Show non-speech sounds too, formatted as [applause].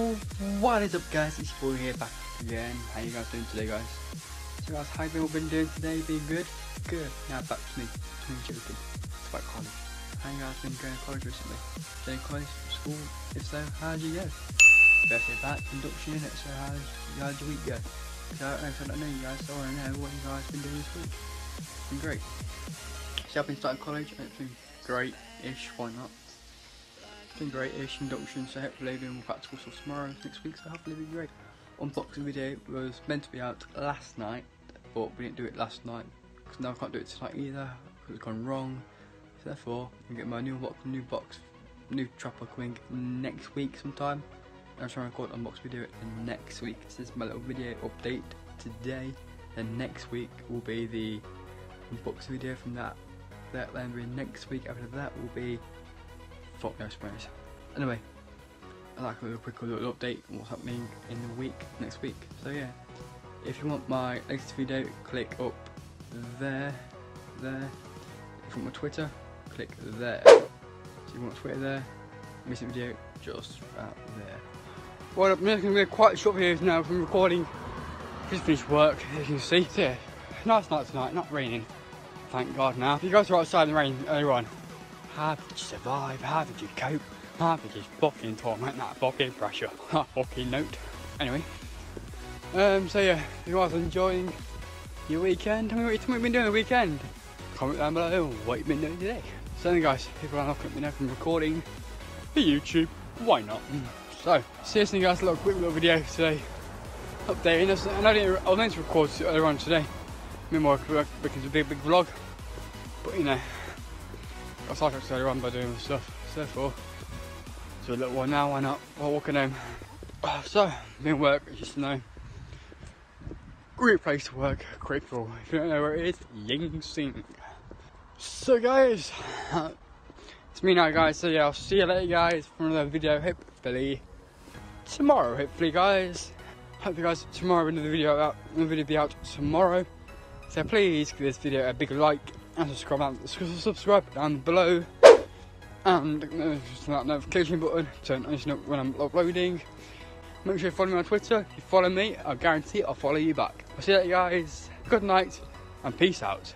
What is up guys, it's boy here back again. How you guys doing today guys? So guys, how have you all been doing today? Been good? Good. Now back to me. I'm joking. It's about college. How you guys been going to college recently? Going to college, school? If so, how did you go? First day back, induction in it, so how did your week go? I don't know if I don't know you guys, so I to know what you guys been doing this week. It's been great. So I've been starting college and it's been great-ish, why not? It's been great-ish induction, so hopefully doing more practical stuff tomorrow, next week, so hopefully it'll be great. Unboxing video was meant to be out last night, but we didn't do it last night, because now I can't do it tonight either, because it's gone wrong. So therefore, I'm getting my new box, new box, new trapper coming next week sometime. I'm trying to record unbox video next week. This is my little video update today, and next week will be the unbox video from that. That then next week. After that will be fuck no spoilers. Anyway, I'd like a little quick little update on what's happening in the week next week. So yeah, if you want my latest video, click up there, there. If you want my Twitter, click there. So if you want Twitter there, recent video just out there. Well, I'm making a quite short videos now from recording. Just finished work, as you can see. So yeah, nice night tonight, not raining. Thank God now. If you guys were outside in the rain earlier on, how did you survive? How did you cope? How did you fucking torment that fucking pressure? [laughs] That fucking note. Anyway. Um, so yeah, if you guys enjoying your weekend, tell me what you've been doing the weekend. Comment down below what you've been doing today. So then guys, people are looking at me now from recording for YouTube, why not? So, seriously guys, a little quick little video today. Updating us, and I didn't, I was meant to record earlier on today. Meanwhile, because a big, big vlog. But you know, got sidetracked earlier on by doing stuff. So therefore, so a little one now, why not? While walking home. So, been work, just know. Great place to work, floor. If you don't know where it is, Ying Sing. So guys, [laughs] it's me now guys, so yeah, I'll see you later guys for another video, hopefully tomorrow, hopefully guys. Hope you guys tomorrow another video out, another video be out tomorrow. So please give this video a big like and subscribe down, subscribe down below. And uh, that notification button turn on when I'm uploading. Make sure you follow me on Twitter. If you follow me, I guarantee I'll follow you back. I'll see you guys. Good night and peace out.